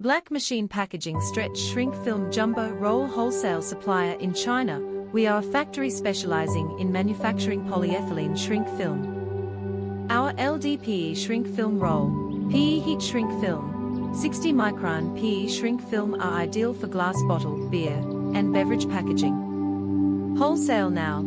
Black Machine Packaging Stretch Shrink Film Jumbo Roll Wholesale Supplier in China, we are a factory specializing in manufacturing polyethylene shrink film. Our LDPE shrink film roll, PE heat shrink film, 60 micron PE shrink film are ideal for glass bottle, beer, and beverage packaging. Wholesale now,